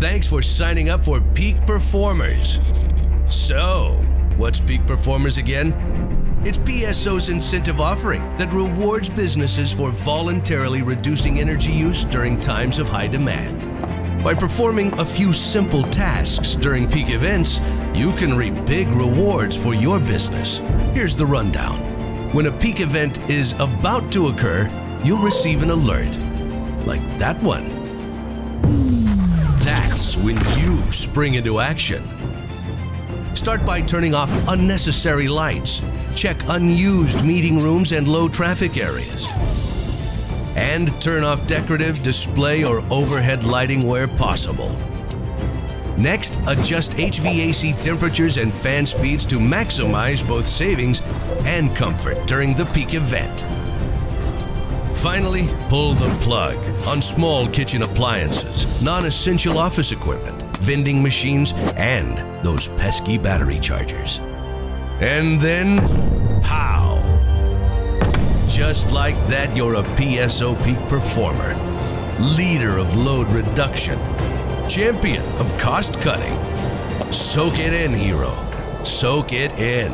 Thanks for signing up for Peak Performers. So, what's Peak Performers again? It's PSO's incentive offering that rewards businesses for voluntarily reducing energy use during times of high demand. By performing a few simple tasks during peak events, you can reap big rewards for your business. Here's the rundown. When a peak event is about to occur, you'll receive an alert, like that one. When you spring into action. Start by turning off unnecessary lights. Check unused meeting rooms and low traffic areas. And turn off decorative, display, or overhead lighting where possible. Next, adjust HVAC temperatures and fan speeds to maximize both savings and comfort during the peak event. Finally, pull the plug on small kitchen appliances, non-essential office equipment, vending machines, and those pesky battery chargers. And then, pow! Just like that, you're a PSO peak performer, leader of load reduction, champion of cost cutting. Soak it in, hero. Soak it in.